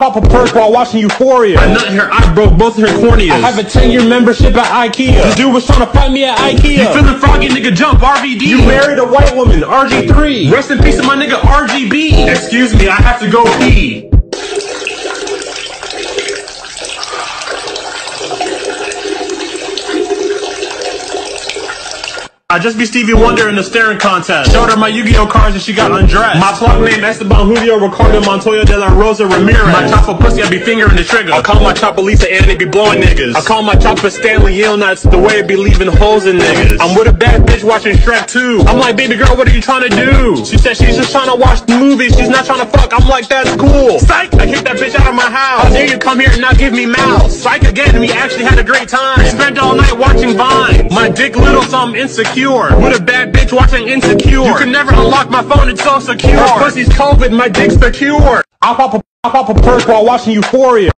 Pop a perk while watching Euphoria. I nut her eye broke both of her corneas. I have a 10 year membership at IKEA. The dude was trying to fight me at IKEA. You feeling froggy, nigga? Jump, RVD. You married a white woman, RG3. Rest in peace to my nigga RGB. Excuse me, I have to go pee. I just be Stevie Wonder in the staring contest. Showed her my Yu-Gi-Oh cards and she got undressed. My plug name Esteban Julio Ricardo Montoya de la Rosa Ramirez. My chopper pussy, I be fingering the trigger. I call my chopper Lisa and they be blowing niggas. I call my chopper Stanley Yelnats the way it be leaving holes in niggas. I'm with a bad bitch watching Shrek 2. I'm like, baby girl, what are you trying to do? She said she's just trying to watch the movie. She's not trying to fuck. I'm like, that's cool. Psych! I kicked that bitch out of my house. How dare you come here and not give me mouth? Psych again, we actually had a great time. Spent all night watching Vine. My dick little, so I'm insecure. With a bad bitch watching Insecure. You can never unlock my phone, it's so secure. Her pussy's COVID, my dick's secure. I pop a, I pop a perk while watching Euphoria.